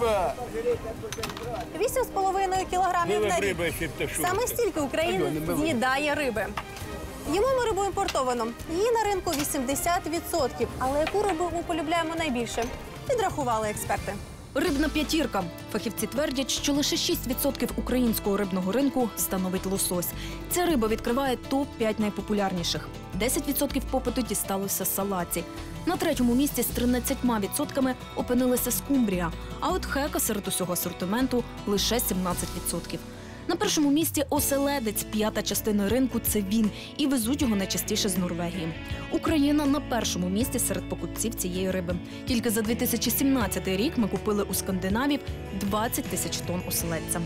риба. 8,5 кілограмів на рік. Саме стільки українець з'їдає риби. Їмо ми рибу імпортовану. Її на ринку 80%. Але яку рибу ми полюбляємо найбільше? Підрахували експерти. Рибна п'ятірка. Фахівці твердять, що лише 6% українського рибного ринку становить лосось. Ця риба відкриває топ-5 найпопулярніших. 10% попиту дісталося салаці. На третьому місці з 13% опинилася скумбрія. А от хека серед усього асортименту лише 17%. На першому місці оселедець, п'ята частина ринку це він, і везуть його найчастіше з Норвегії. Україна на першому місці серед покупців цієї риби. Тільки за 2017 рік ми купили у скандинавів 20 тисяч тонн оселедця.